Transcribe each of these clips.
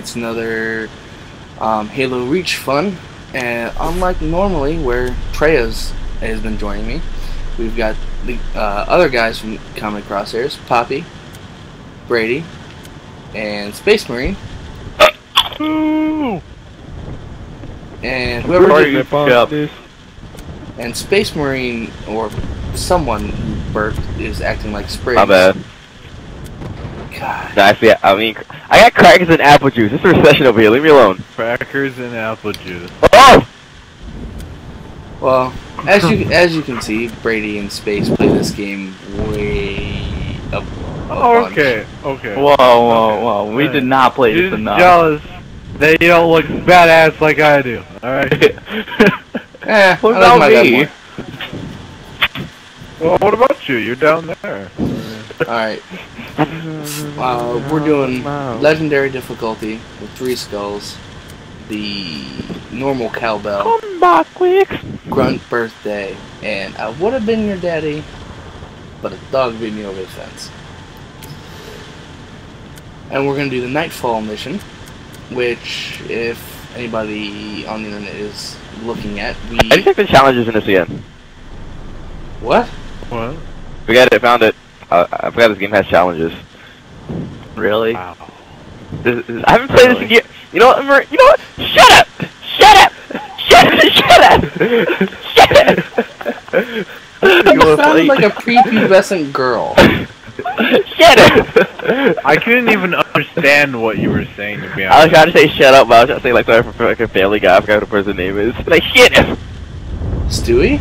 It's another um, Halo Reach fun, and unlike normally where Traya's has been joining me, we've got the uh, other guys from Comedy Crosshairs, Poppy, Brady, and Space Marine, and whoever Party did, and Space Marine or someone who burped is acting like Spriggs. My bad. God. Nah, I see. I mean, I got crackers and apple juice. It's a recession over here. Leave me alone. Crackers and apple juice. Oh! Well, as you as you can see, Brady and Space play this game way up. Oh, okay, okay. Whoa, whoa, whoa. We did not play You're this enough. jealous that you don't look badass like I do. Alright? Eh, What I about like me? well, what about you? You're down there. Alright. Uh, we're doing legendary difficulty with three skulls, the normal cowbell, Come back quick. grunt birthday, and I would have been your daddy, but a dog beat me over the fence. And we're gonna do the Nightfall mission, which, if anybody on the internet is looking at, we I just checked the challenges in this again. what? What? We got it. Found it. Uh, I forgot this game has challenges. Really? Wow. This, this, I haven't played this again. You know what? You know what? Shut up! Shut up! Shut up! Shut up! Shut up! You sound like a prepubescent girl. Shut up! I couldn't even understand what you were saying, to be honest. I was trying to say shut up, but I was trying to say like sorry for like a family guy. I forgot what the person's name is. Like shit. Stewie?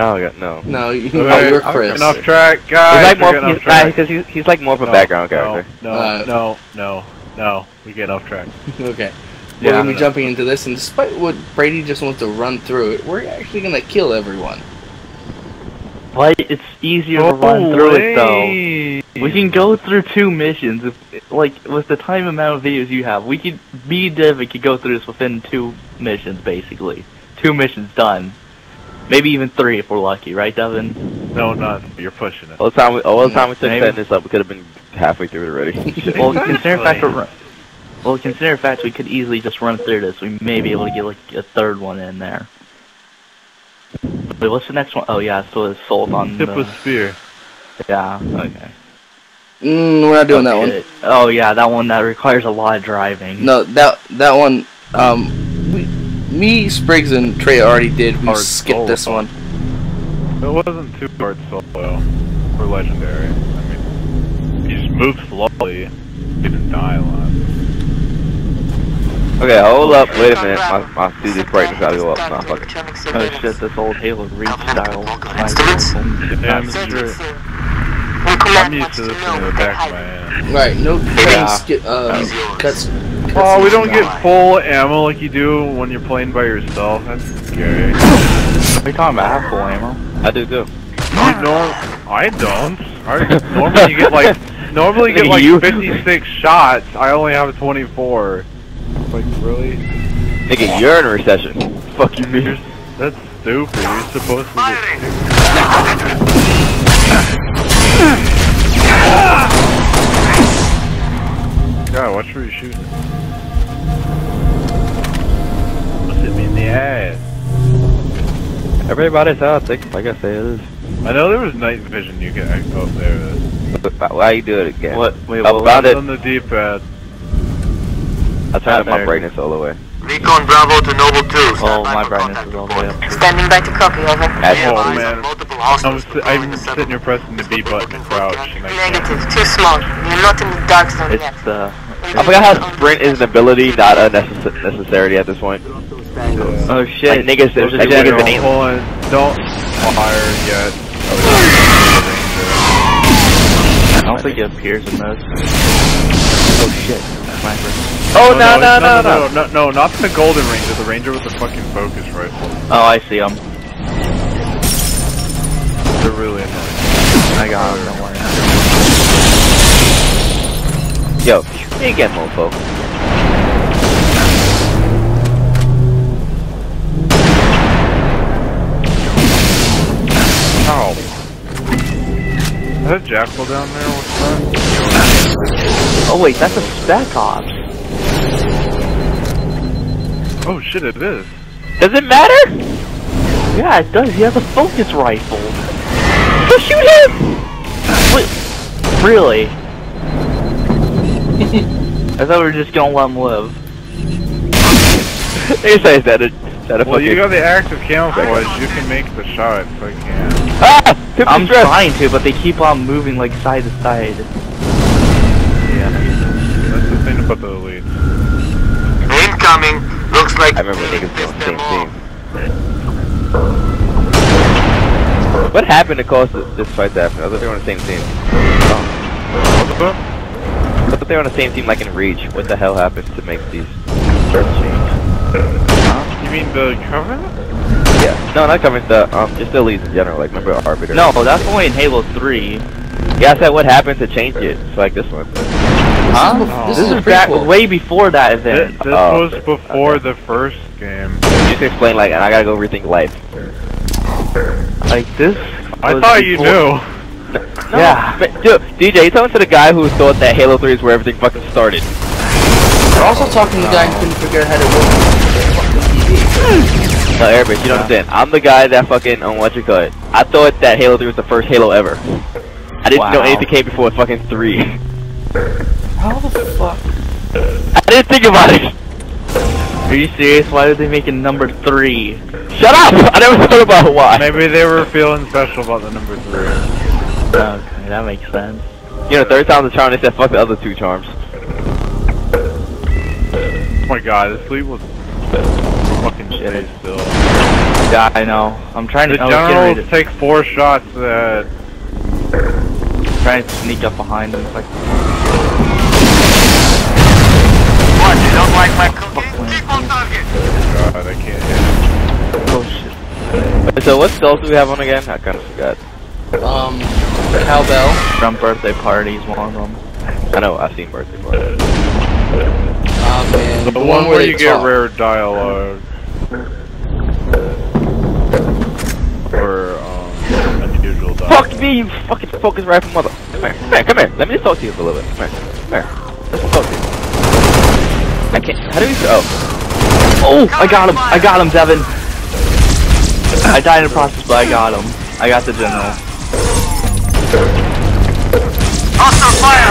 Oh yeah, no. No, you, Okay, no, you're Chris. getting off track, He's like more getting off he's, track. because he's, he's like more of a No, background no, character. No, Uh, no, no, no. We get off track. Okay. Yeah, we're gonna be jumping into this, and despite what Brady just wants to run through it, we're actually gonna kill everyone. But it's easier to run through it though. We can go through two missions. If, like, with the time amount of videos you have, we could, me and Devin could go through this within two missions, basically. Two missions done. Maybe even three if we're lucky, right, Devin? No, not. You're pushing it. All the time we, all the time we took Maybe. setting this up, we could have been halfway through it already. Well, consider the fact we're, well, consider the fact we could easily just run through this. We may be able to get like a third one in there. Wait, what's the next one? Oh yeah, so it's sold on Tip the, of spear. yeah. Okay. Mm, we're not doing that one. Okay. Oh yeah, that one that requires a lot of driving. No, that that one. Um, we, me, Spriggs, and Trey already did. We Hard skipped solo. this one. It wasn't too hard solo for legendary. I mean, you just move slowly. You didn't die a lot. Okay, hold up. Wait a minute. My, my see this brightness gotta go up. Nah, fuck it. Oh shit, this old Halo Reach style. Yeah, I'm sure. I'm used to this in the back of my hand. Right. No cutting Yeah. ski- um, cuts. Oh, we don't get full ammo like you do when you're playing by yourself. That's scary. We talking about half full ammo. I do too. You norm I don't. I, normally you get like normally you get like You. 56 shots. I only have 24. Like really? Nigga, you're in a recession. Fuck you, You're, that's stupid. You're supposed to get. God, watch where you're shooting. Must hit me in the ass. Everybody's out. Think, like I say, it is. I know there was night vision you could. There it is. But Why you do it again? What? Wait, I what? found it. on the D-pad. I turned up my brightness all the way. Recon Bravo to Noble 2. Oh, Stand by my brightness is all the way up. Standing by to copy, over. That's Oh, man. I'm, hostiles I'm sitting here pressing the B button to crouch, and I can't. Negative, too small. You're not in the dark zone yet. Uh, it's the. I forgot how sprint is an ability, not a necess- necessity at this point. Yeah. Oh Like shit. niggas, There's a like general. niggas ain't. Hold on, don't fire yet. I don't think it appears in those. Oh shit. Sniper. Oh no no no, no no! no, no, not the golden ranger, the ranger with the fucking focus rifle. Oh, I see him. They're really annoying. I got him. Don't worry. Yo, you get mofo. Ow. that Jackal down there? What's that? Oh wait, that's a spec ops. Oh shit, it is. Does it matter? Yeah, it does. He has a focus rifle. Go shoot him! Wait, really? I thought we were just gonna let him live. They say that a, that a Well, you got the active camouflage, you can make the shot, so I can't. Ah! Tip I'm stress. trying to, but they keep on moving like side to side. Yeah. That's the thing about the elites. Incoming. Like I remember niggas pissed doing the same off. thing. What happened to cause this, this fight to happen? I thought they were on the same team. What's up? I thought they were on the same team like in Reach. What the hell happened to make these change? You mean the Covenant? Yeah. No, not coming the um just the leads in general, like remember Arbiter. No, that's only in Halo 3. Yeah, I said what happened to change it. It's like this one. Huh? bef- this this is a is back prequel. way before that This, event. this Oh, was before the first game. You Just explain like and I gotta go rethink life. Like this. I was thought you knew. No, Yeah. but, dude, DJ, you talking to the guy who thought that Halo 3 is where everything fucking started. We're also talking to the guy who couldn't figure out how to work the fucking TV. No, Erebus, you don't understand. I'm the guy that fucking, um, what you call it. I thought that Halo 3 was the first Halo ever. I didn't know Wow. anything came before fucking 3. How the fuck? I didn't think about it! Are you serious? Why did they make it number 3? Shut up! I never thought about why. Maybe they were feeling special about the number three. Okay, that makes sense. You know, third time's a charm, they said fuck the other two charms. Oh my god, this lead was fucking shit still. Yeah, I know. I'm trying to. The I was getting ready take four shots at to, trying to sneak up behind them. It's like, What, you don't like my cooking? Keep on target. God, I can't hit. oh shit. So what spells do we have on again? I kinda forgot. Um, cowbell. From birthday parties, one of them. I know, I've seen birthday parties. Um, and The, the one, where they you get talk. rare dialogue. Or, um, unusual dialogue. Fuck me, you fucking focus rifle mother. Come here, come here, come here. Let me just talk to you for a little bit. Come here, come here. Let's talk to you. Can't. How do we? Oh, Oh, I got him! I got him, Devin! I died in the process, but I got him. I got the general. Hostile fire,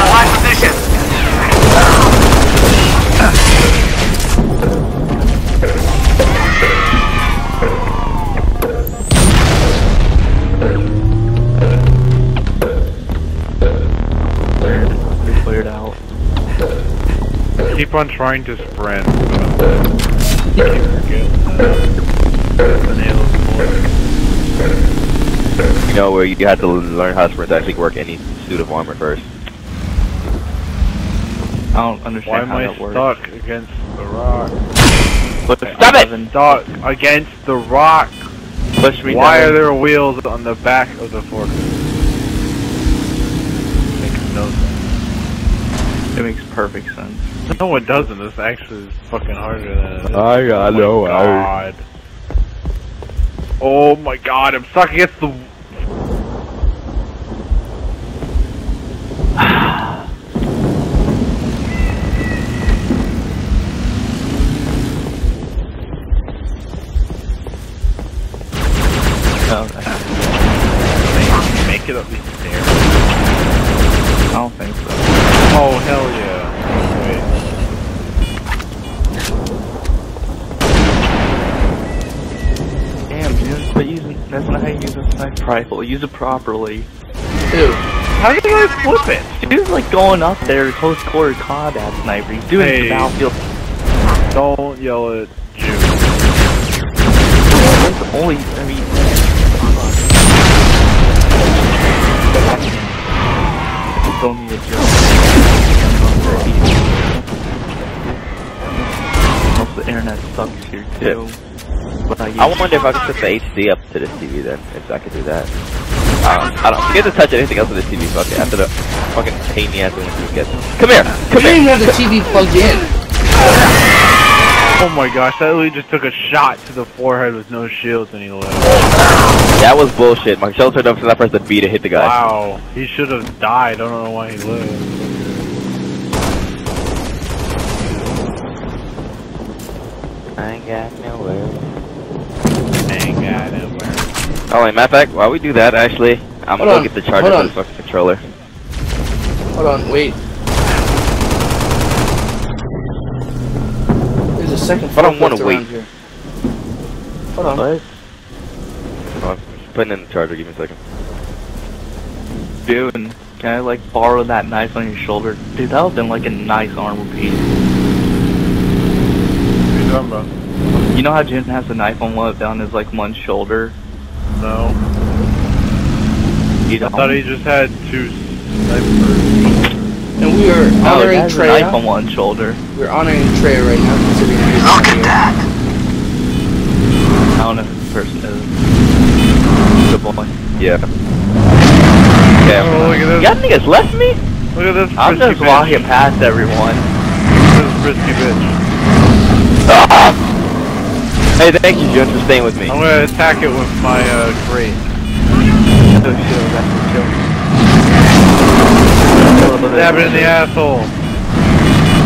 Keep on trying to sprint. But keep forgetting. The Halo's you know where you have to learn how to sprint to actually work any suit of armor first. I don't Why understand am how I that works. stuck against the rock? Push Stop it! Devin. Stuck against the rock. Push me, Why are there wheels on the back of the forklift? Makes no sense. It makes perfect sense. No, it doesn't. This actually is fucking harder than it is. I- I oh my know, I- Oh my god, I'm stuck against the. How use rifle. Use it properly. Dude, How did I flip it? Dude's like going up there close quarter combat sniper. He's doing Hey. the battlefield. Don't yell at Jun. That's only, I mean. Don't need a joke. Also, the internet sucks here too. But uh, I, I wonder if I could set the HD up to this TV then, if I could do that. Um, I don't, I don't forget to touch anything else on this TV, fuck it, after the fucking pain in the ass when you get. Come here! you Come didn't here! even have the TV plugged in. Oh my gosh, that literally just took a shot to the forehead with no shields and he lived. That was bullshit. My shell turned up so I pressed the B to hit the guy. Wow, he should have died. I don't know why he lived. I ain't got nowhere. Ain't got nowhere. Oh, wait, matter of fact, while we do that, actually, I'm Hold gonna on, go get the charger for the fucking controller. Hold on, wait. There's a second I don't wanna wait. around here. Hold on. What? Oh, I'm putting in the charger, give me a second. Dude, can I like borrow that knife on your shoulder? Dude, that would've been like a nice armor piece. What are you talking about? You know how Jin has a knife on one down his like one shoulder? No. You I thought he just had two snipers. And we are oh, No, honoring has a knife on one shoulder. We're honoring Traya right now, considering he's Look at here. that! I don't know who the person is. Good boy. Yeah. Oh, look at You this. got niggas left me? Look at this I'm just bitch. walking past everyone. Look at this frisky bitch. Ah! Hey, thank you, Jun, for staying with me. I'm gonna attack it with my uh, crate. Oh shit, that's. Stab it in the asshole.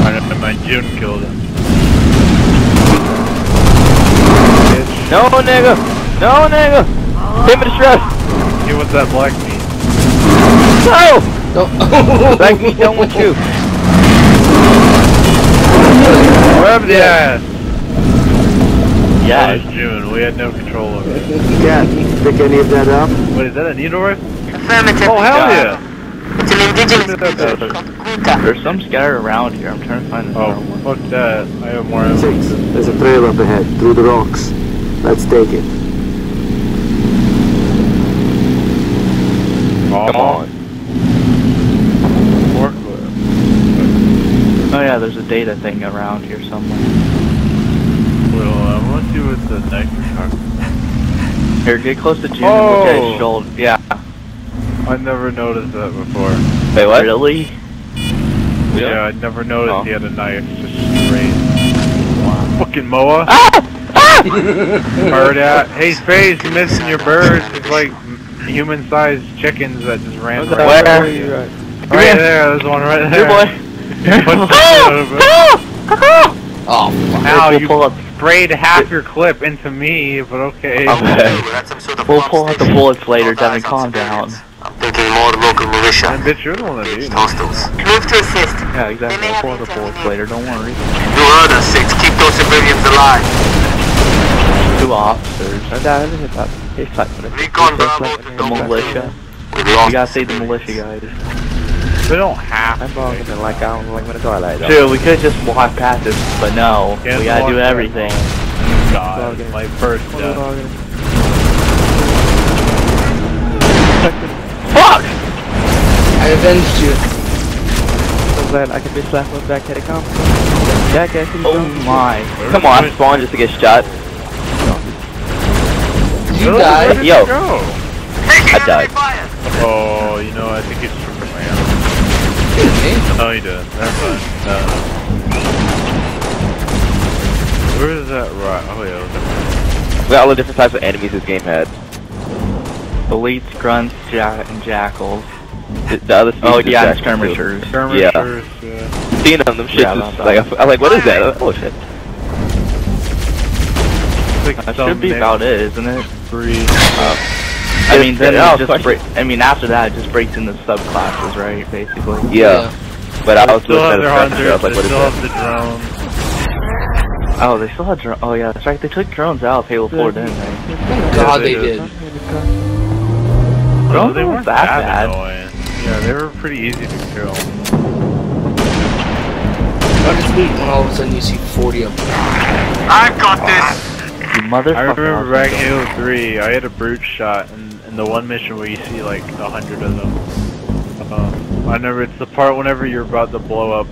I know my Jun killed him. Bitch. No, nigga! No, nigga! Hit me the stress! He wants that black meat. No! Don't. Black meat don't want you. Grab the ass! That Yeah, was Jun. We had no control over it. Yeah, pick any of that up? Wait, is that a needle rifle? Affirmative. Oh, hell Yeah. yeah! It's an indigenous Look at that creature called Kuta. there's some scattered around here. I'm trying to find another Oh, one. fuck that. I have more ammo. Six. There's a trail up ahead, through the rocks. Let's take it. Come on. Forklift. Oh yeah, there's a data thing around here somewhere. Well, I want to see what the nitro talking Here, get close to Jun Oh. and look at his shoulder. Yeah. I never noticed that before. Wait, what? Really? Yeah, I never noticed Oh. he had a knife just straight. Fucking Moa. Ah! ah! Bird out. Hey, Space, you missing your birds. It's like human-sized chickens that just ran right Where? over you. Right there, there's one right there. Here, boy. Punch the shit out. Oh, fuck. Ow, you pull up. Sprayed half your clip into me, but okay. Okay. We're at some sort of We'll pull out the bullets later, All Devin. eyes Calm down. I'm thinking more local militia. And bitch, you're the one that did it. Hostiles. Move to assist. Yeah, exactly. We'll pull out the bullets later. Don't worry. You heard us, Six. Keep those civilians alive. Two officers. Recon Bravo to The Dome. militia. We've You lost gotta save the militia guys. They don't have I'm to. Dude, we could just walk past this, but no. Can't we gotta do past everything. God, my first death. Fuck! I avenged you. So glad I can be slapped with backhanded compliments. Oh my. Come on, I spawned just to get shot. You Really? Where die? Yo. you I enemy died. Oh, you know, I think it's Oh, from the man. Kidding you didn't. Never mind. Uh, no. Where is that right? Oh, yeah. it We got all the different types of enemies this game had. Elites, grunts, ja- and jackals. The, the other species Oh yeah, and actually too. skirmishers. Skirmishers, yeah. Seeing them, them shit Yeah, just that's like I, f- I was like, what is that? Oh shit. Like That should be about it, isn't it? Three. I mean, then Yeah, it just question. break. I mean, after that, it just breaks into subclasses, right? Basically. Yeah. But I was Still looking have at their the structure, I hunters, was like, they what is still that? the drones. Oh, they still had drones. Oh yeah, that's right. They took drones out of Halo 4, didn't they? Thank God they they did. did. No, Drones they weren't weren't that that bad. annoying. Yeah, they were pretty easy to kill. But it's weird when all of a sudden you see 40 of them. I've got this. You motherfucker. I remember was back in Halo 3, I had a brute shot in, in the one mission where you see like a hundred of them. Um, I never. it's the part whenever you're about to blow up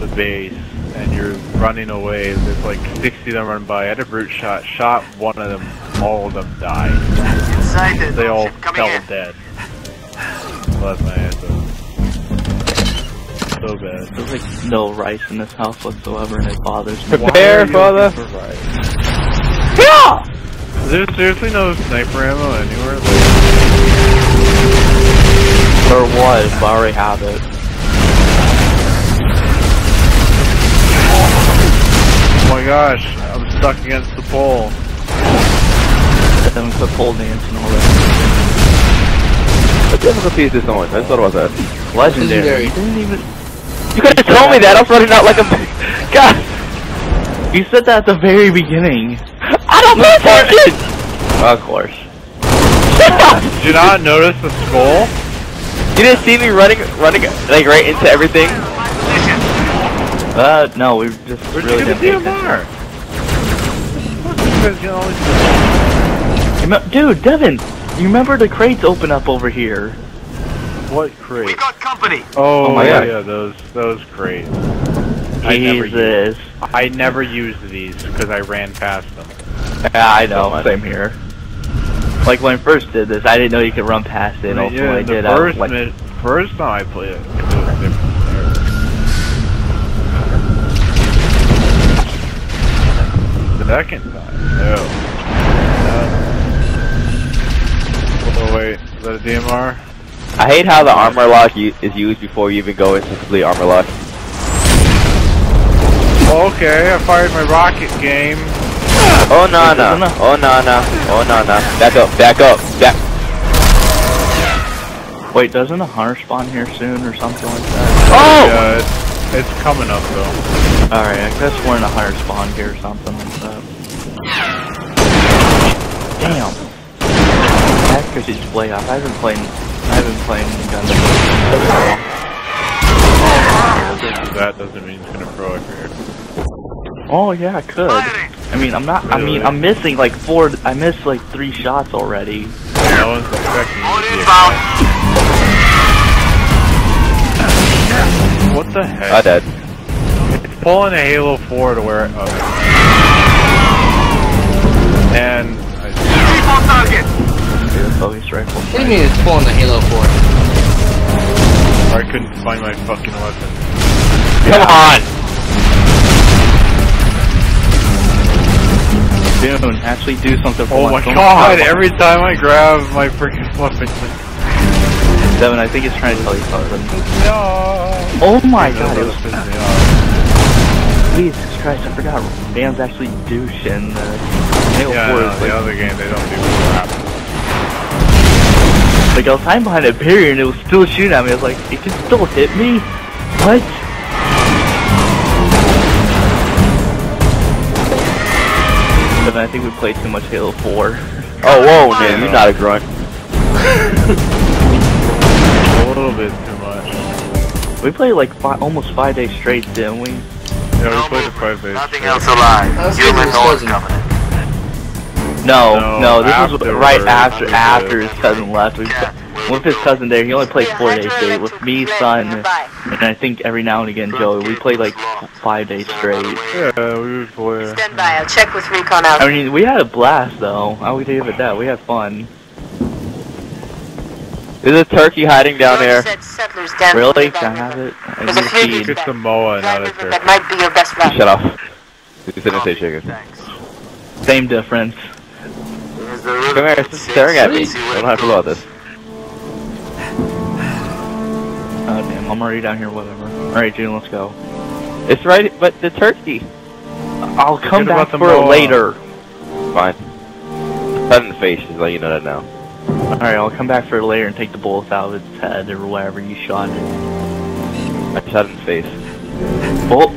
the base and you're running away. There's like 60 of them run by. I had a brute shot, shot one of them, all of them died. Inside the They all ship coming fell in. dead. So my answer. So so bad. There's like no rice in this house whatsoever, and it bothers me. Prepare, are you father. looking for rice? Is there seriously no sniper ammo anywhere? There was, but I already have it. Oh my gosh, I'm stuck against the pole. Then we put pole dancing already. What difficulty is this on? I just thought about that. Legendary. Legendary. You didn't even. You could have told me that. I was running out like a. God. You said that at the very beginning. I don't pay attention. Of course. Did you not notice the skull? You didn't see me running, running like right into everything. Uh, no, we just Where'd really didn't get pay the attention. DMR? What you guys get all these- You me- Dude, Devin, you remember the crates open up over here? What We got company. Oh, Oh my yeah, God. yeah, those those crates. I never used, Jesus. I never used these because I ran past them. Yeah, I know. Same here. Like when I first did this, I didn't know you could run past it. And also yeah, I the did, I first like, mi- first time I played it, second time, no. Uh, oh wait, is that a DMR? I hate how the armor lock is used before you even go into complete armor lock. Okay, I fired my rocket game. Oh no Wait, no. Oh no no. Oh no no. Back up. Back up. Back. wait, doesn't a hunter spawn here soon or something like that? Oh. Yeah, it's, it's coming up though. Alright, I guess we're in a hunter spawn here or something like that. Damn. That's because it's play off. I haven't played I've been playing guns. That doesn't mean it's gonna pro it here. Oh yeah, I could. I mean, I'm not. I mean, I'm missing like four. I missed like three shots already. No one's expecting On you to inbound. be What the heck? I dead. It's pulling a Halo 4 to where. Oh. And I, Keep on target. Dude, focus rifle. What do you mean it's pulling the Halo 4? I couldn't find my fucking weapon. Come on. Actually do something for Oh my. God! Every time I grab my freaking weapon, Devin, I think it's trying to tell you something. no. Oh my god, it was. Jesus Christ, I forgot. Bands actually douche in the Yeah, no, is the like, other game they don't do crap. like I was hiding behind a barrier and it was still shooting at me. I was like, it can still hit me? What? Devin, I think we played too much Halo 4. Oh whoa, man, you're not a grunt. A little bit too much. We played like fi- almost five days straight, didn't we? Yeah, we played the five days. Nothing straight. else alive. That's Human good, North? Covenant. No, No, no, this was right after after after his cousin left. We Yeah. With his cousin there, he only played four days straight. With me, son, and I think every now and again Joey. We played like five days straight. Yeah, we would play. Stand by. I'll check with recon out. I mean, we had a blast though. I would give it that. We had fun. There's a turkey hiding down there. said settlers down Really? Can I have it? I There's a need a few feed. It's a Moa, Dry not a river turkey. That might be your best route. Shut up. You didn't say chicken. Thanks. Same difference. Come here, it's staring at me. I don't have to goes. load this. I'm already down here. Whatever. All right, Jun, let's go. It's right, but the turkey. I'll come Forget back for it later. Fine. Cut in the face, just let you know that now. All right, I'll come back for it later and take the bullets out of its head or wherever you shot it. I shot in the face. Oh,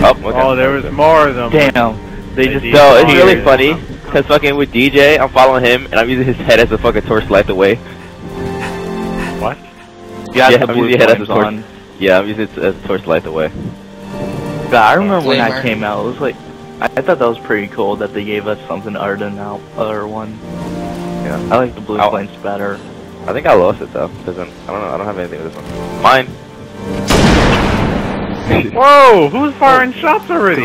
Oh, okay. Oh, there was more of them. damn. They just So it's Here. really funny because fucking with DJ, I'm following him and I'm using his head as a fucking torch light away. What? Got Yeah, the I'm blue using it as a flames torch. on. Yeah, I'm using it as a torch light away. God, I remember when that came out. It was like I, I thought that was pretty cool that they gave us something other than the other one. Yeah. I like the blue oh. Ow. flames better. I think I lost it though because I'm, I don't know. I don't have anything with this one. Mine. Whoa! Who's firing shots already?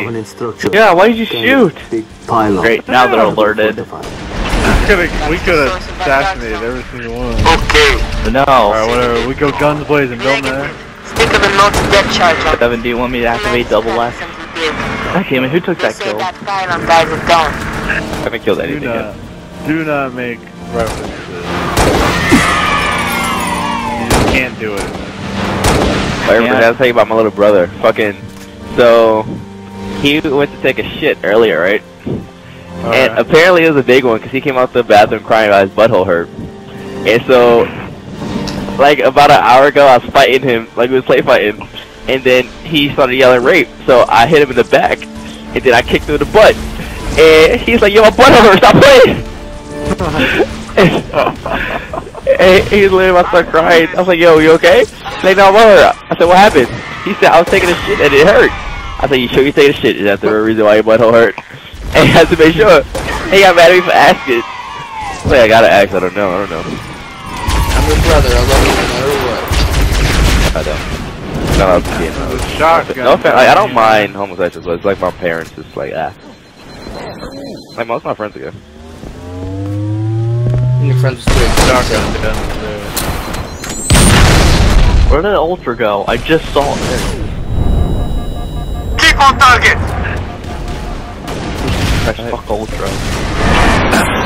Yeah, why did you shoot? Big pylon. Great, now they're alerted. We could have we could have assassinated every single one. Okay. But no. Alright, whatever. We go guns blazing, don't they? Stick of a multi-depth charge on. Seven, do you want me to activate double left? God damn it, who took They that say kill? that fire on guys at dawn. I haven't killed Do not, yet. do not make references. You just can't do it. I remember Yeah. I was telling you about my little brother. Fucking. So, he went to take a shit earlier, right? And Alright. apparently it was a big one because he came out the bathroom crying about his butthole hurt. And so, like about an hour ago, I was fighting him, like we was play fighting, and then he started yelling rape. So I hit him in the back, and then I kicked him in the butt. And he's like, "Yo, my butthole hurt! Stop playing!" and he's literally about to start crying. I was like, "Yo, you okay?" He's like, "No, hurt." I said, "What happened?" He said, "I was taking a shit and it hurt." I said, "You sure you taking a shit? Is that the reason why your butthole hurt?" And he had to make sure. He got mad at me for asking. Like, I gotta ask. I don't know. I don't know. I'm your brother. I love you no matter what. I don't. No, I was kidding. I was- The shotgun. No offense. Like, I don't mind homosexuals, but it's like my parents. It's like ah. Like most of my friends are good. And your friends with kids. Shotgun downstairs. Where did Ultra go? I just saw it. Keep on target! Press fuck Ultra.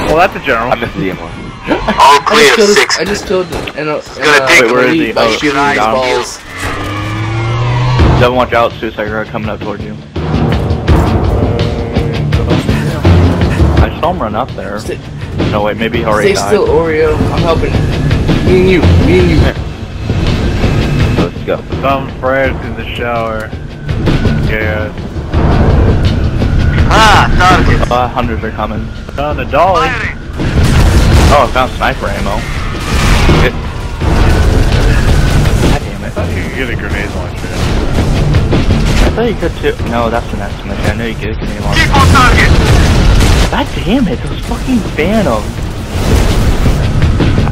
Well, that's a general. I miss the DM one. All I clear, just killed, six. I just killed an, an, an, gonna uh, take an where is elite he? by Oh, shooting Eyes his balls. heels. Devin, watch out, Suicide Girl coming up towards you. I saw him run up there. Stay, No, wait, maybe he already stay died. still, Oreo. I'm helping. Me and you. Me and you. Let's go. Some fresh in the shower. Yeah. Ah, target. Uh, hundreds are coming. Found a dolly. Firing. Oh, I found sniper ammo. God damn I thought you could get a grenade launcher. I thought you could too. No, that's an estimate. I know you get a grenade launcher. Keep on target. God damn it, those fucking phantoms.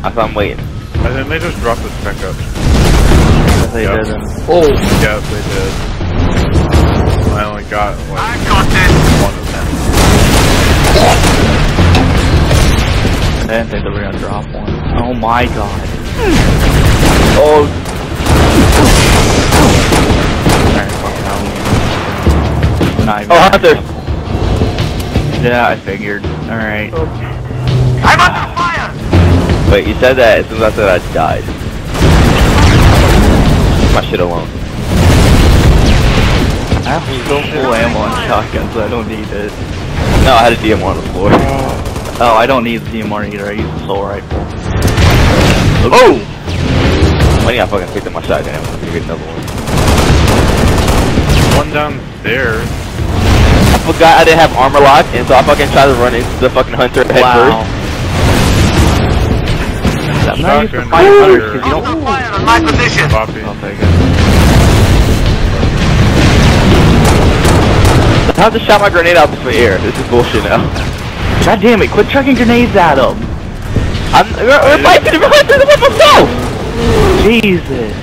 I thought I'm waiting. I think they just dropped the spec up. They Yep. didn't. Oh, Yes, they did. I only got like I got this. one I didn't think they were gonna drop one. Oh my god. Oh. Alright, fuck oh, now. Oh, Hunter! Yeah, I figured. Alright. Oh. I'm under fire. Wait, you said that as soon as I said I died. My shit alone. I have still full ammo on shotgun, so I don't need it. No, I had a DM on the floor. Oh. Oh, I don't need the DMR either. I use the soul rifle. Oh! oh! Why didn't I fucking pick up my shotgun? I'm gonna get another one. One downstairs. I forgot I didn't have armor lock, and so I fucking tried to run into the fucking hunter head Wow. Shotgun I'm not used to here. fighting hunters because you don't. fire on my position. Poppy. I'll take it. I have to shot my grenade out the air. This is bullshit now. God damn it! Quit chucking grenades at him. I'm we're, we're fighting the hunter with myself. Jesus.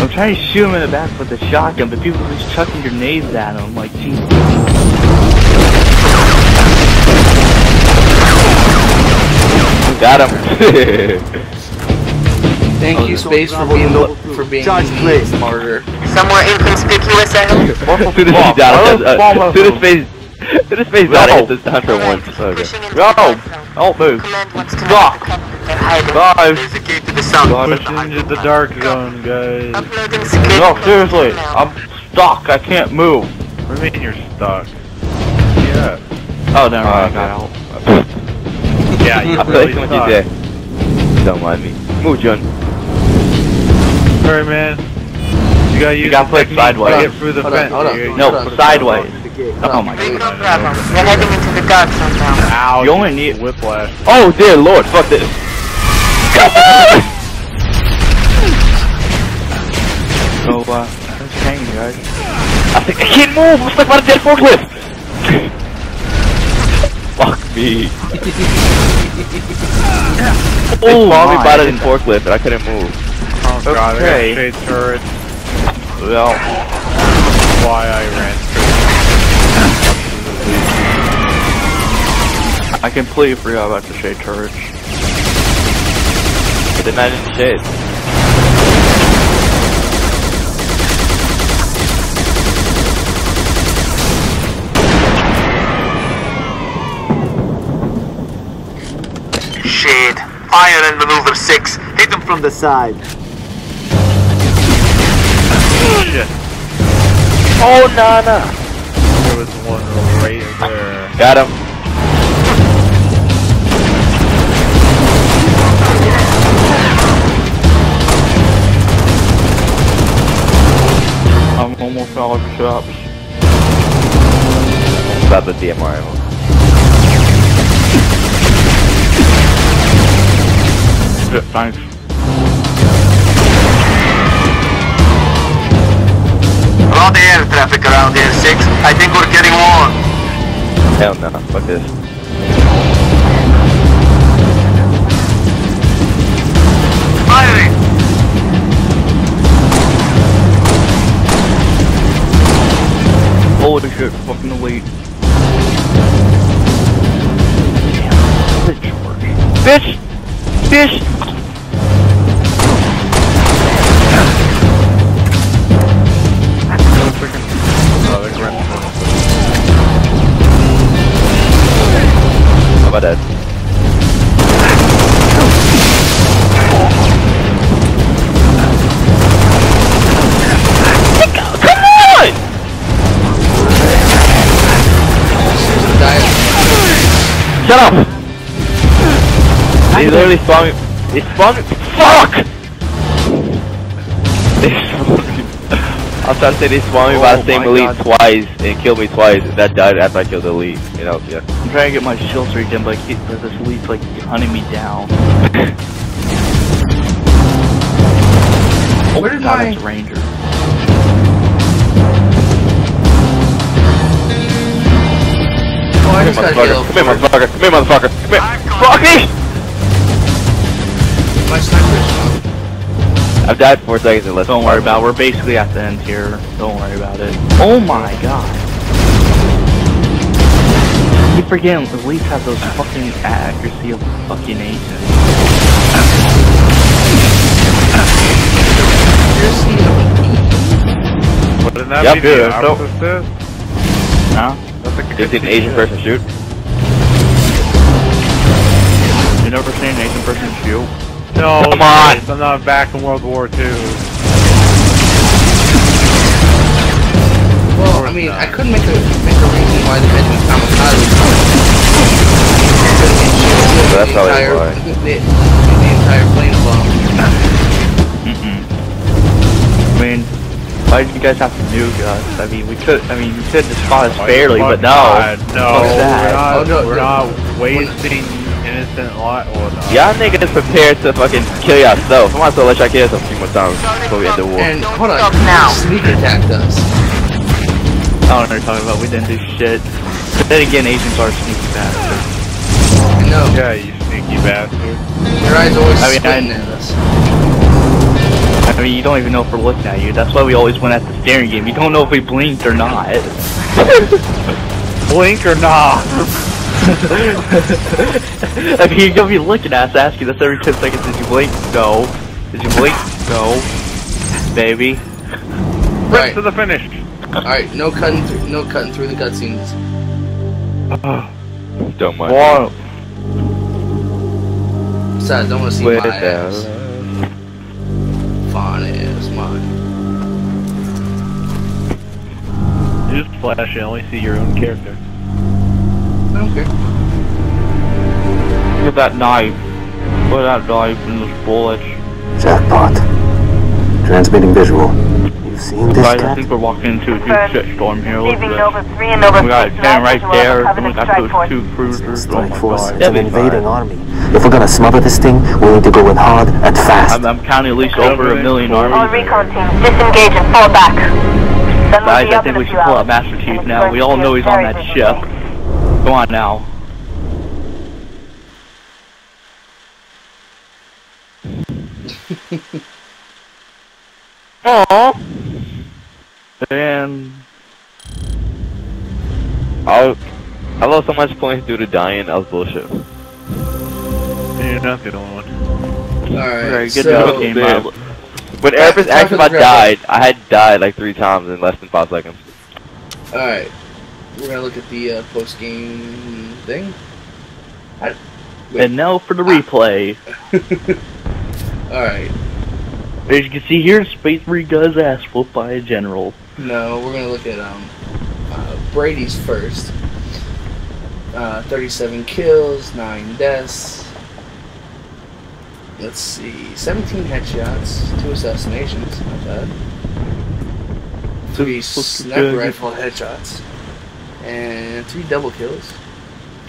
I'm trying to shoot him in the back with the shotgun, but people are just chucking grenades at him. Like, Jesus. Got him. thank you, Space, for being the for being Charge, please. smarter. Somewhere inconspicuous I hope. soon as he died, uh, as soon space, as soon as space died, I hit the hunter once. Okay. Pushing Go! the. Don't move. Command wants to know Stop. the cover that they're hiding. Five. There's a gate to the south. Push into the dark zone, guys. No, seriously. I'm stuck. I can't move. What do you mean you're stuck? Yeah. Oh, never Uh, mind. I got out. Yeah, you I'll really some stuck. you. Don't mind me. Move, John. Alright, man. You gotta use gotta the play sideways. to get through the Hold on, vent. on. No, Hold on. sideways. Hold Oh on. my Recon god. Bravo. We're heading into the dark zone now. Ow, You only need- whiplash. Oh dear lord, fuck this. So, uh, thanks for hanging, guys. I think I can't move. I'm stuck by the dead forklift. fuck me. They Oh spawned me my. by the forklift and I couldn't move. Oh god, Okay. I got shade turrets. Well, Why I ran I completely forgot about the shade turret. But then I didn't shade. Shade. Fire and maneuver six. Hit them from the side. Oh, Nana! There was one right there. Got him. I'm almost out of shops. About the DMR ammo. Good, thanks. A lot of air traffic around here, 6. I think we're getting warm. Hell no. Fuck this. Shit, fucking elite. Bitch! Bitch! Oh, Shut up! They literally spawned me. They spawned me. Fuck! They spawned me. I was trying to say they spawned me by the Oh same elite God. twice and killed me twice. And that died after I killed the elite. You know, yeah. I'm trying to get my shields regen, but but this elite's like hunting me down. oh, Where did my- Ranger. I Come just here, got motherfucker. Come here, motherfucker. Come here, motherfucker. Come here. Fuck me! My sniper's. I've died four seconds and less. Don't worry about it. We're basically at the end here. Don't worry about it. Oh my god. You forget elites have those fucking accuracy of fucking agents. Wouldn't that Yep, be good, the so- opposite? Huh? That's a You see an Asian person shoot? You never seen an Asian person shoot? No, Come on. I'm not back in World War II. Well, I mean, I couldn't make a make a reason why the Benjamin Kamikaze So that's the probably entire, why. the, the entire plane bomb. Why did you guys have to nuke us? I mean, we could, I mean, you could have spot us fairly, Oh, but no. God, no, we're not, Oh, no, we're no. not wasting innocent life. Well, no. Y'all niggas prepared to fucking kill yourself. I might as well let y'all kill yourself a few more times before we end the war. And hold on, Stop now. sneak attacked us. I don't know what you're talking about. We didn't do shit. But then again, Asians are sneaky bastards. I know. Yeah, you sneaky bastard. Your eyes always I mean, squinting I- at us. I mean, you don't even know if we're looking at you. That's why we always went at the staring game. You don't know if we blinked or not. Blink or not? I mean, you're gonna be looking at us, asking us every 10 seconds, did you blink? No. Did you blink? No. Baby. Sprint Right. to the finish. All right, no cutting through, no cutting through the cutscenes. Don't mind. What? Besides, I don't want to see Wait my down. ass. Flash and only see your own character. Okay. don't. Look at that knife. Look at that knife and those bullets. Jackpot. Transmitting visual. You've seen this Guys, I think we're walking into a huge Confirmed. shitstorm here. Look at this. 3 and Nova We got 6 Dan right there. and We got those two cruisers. Oh Strike my force. god. It's an invading fire. army. If we're gonna smother this thing, we need to go in hard and fast. I'm, I'm counting at least over a million armies. All armies. recon teams, disengage and fall back. Sun will Guys, I think we should few pull hours. out Master Chief now. We all know he's on that ship. Go on now. Aww. And I I lost so much points due to dying. That was bullshit. You're not the only one. All very right, good so game. damn. When Back- Erebus back asked to if I the died, I had died like three times in less than five seconds. all right, we're gonna look at the uh, post game thing. I, And now for the replay. Alright. As you can see here, Space Marine got his ass whooped by a general. No, we're gonna look at um uh, Brady's first. Uh, 37 kills, 9 deaths. Let's see, 17 headshots, 2 assassinations, not bad. 3 Looking sniper rifle headshots. And 3 double kills.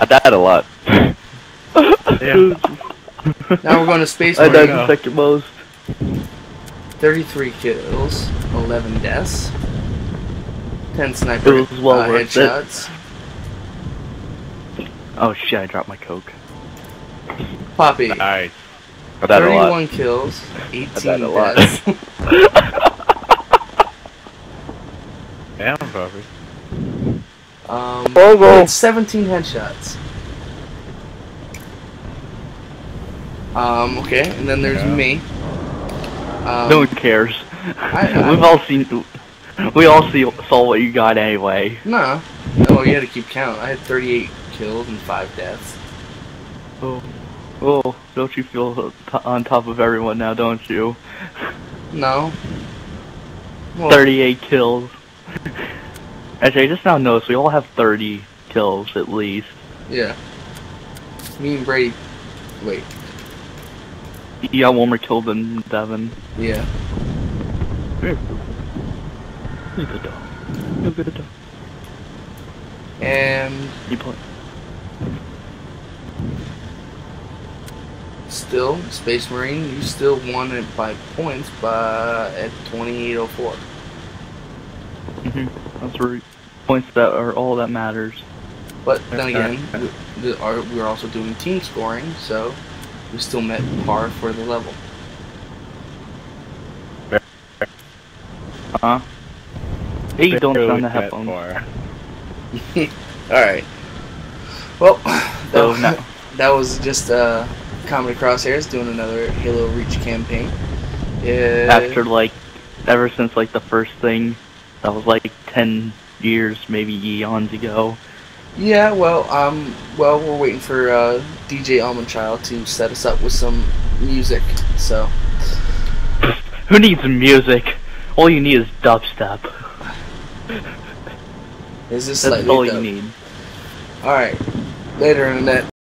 I died a lot. Yeah. Now we're going to Space I died Marine. in second most. 33 kills, 11 deaths, 10 sniper It well uh, worth it. headshots. Oh shit, I dropped my coke. Poppy, Nice. 31 kills, 18 died a lot. deaths. Damn, Puppy. um, Bogo. and 17 headshots. Um, okay, and then there's Yeah. me. Um, no one cares. I- We've all seen. We all see, saw what you got anyway. Nah. Oh, you had to keep count. I had 38 kills and 5 deaths. Oh, oh, don't you feel on top of everyone now, don't you? No. Well, 38 kills. Actually, I just now noticed we all have 30 kills at least. Yeah. Me and Brady. Wait. You got one more kill than Devin. Yeah. You're a good dog. You're a good dog. And You play. Still, Space Marine, you still won it by points by at 2804. Mm-hmm. That's right. Points that are all that matters. But then again, we, we are we are also doing team scoring, so we still met par for the level. Uh huh. Hey, don't Barely sound the that headphones. All right. Well, So that, that was just uh, Comedy Crosshairs doing another Halo Reach campaign. Yeah. after like, ever since like the first thing, that was like 10 years, maybe eons ago. Yeah, well, um, well, we're waiting for uh, DJ Almond Child to set us up with some music. So, Who needs music? All you need is dubstep. is this That's all you dope? need. All right, later in the net.